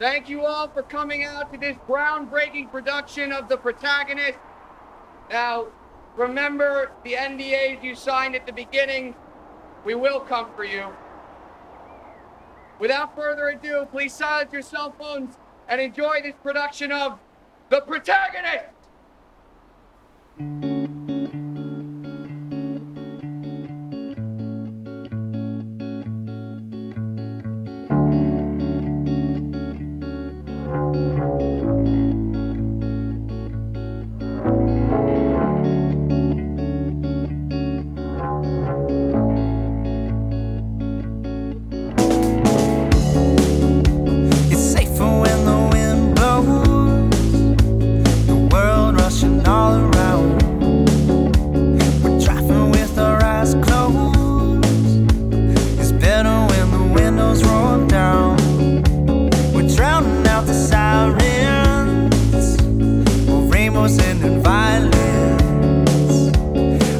Thank you all for coming out to this groundbreaking production of The Protagonist. Now, remember the NDAs you signed at the beginning. We will come for you. Without further ado, please silence your cell phones and enjoy this production of The Protagonist!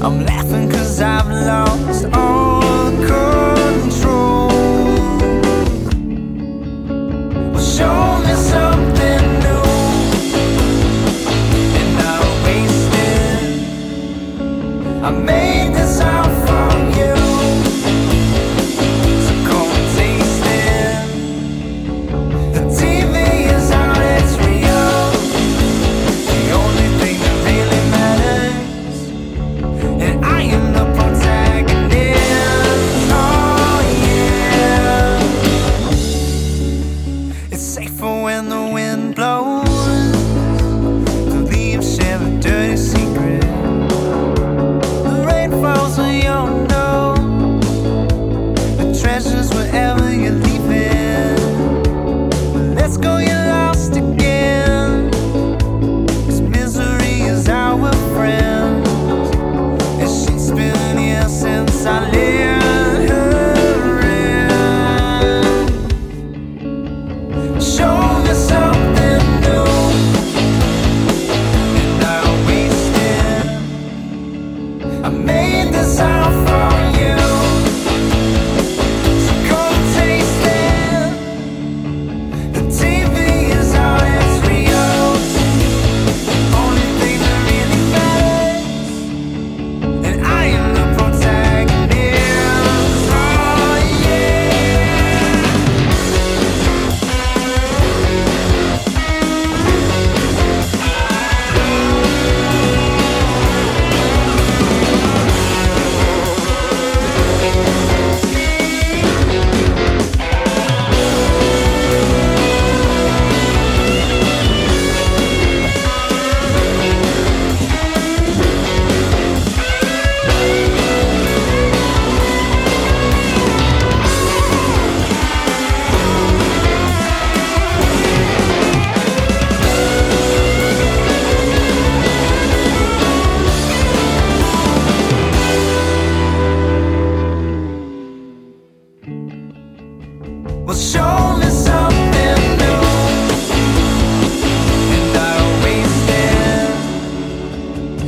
I'm laughing. for when the wind blows.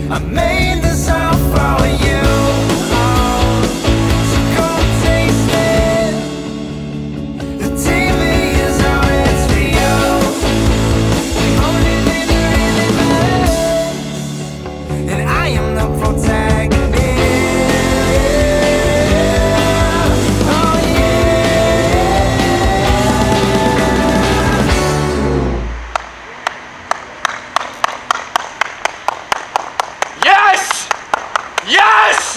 I made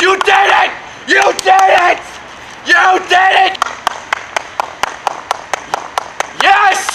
You did it! You did it! You did it! Yes!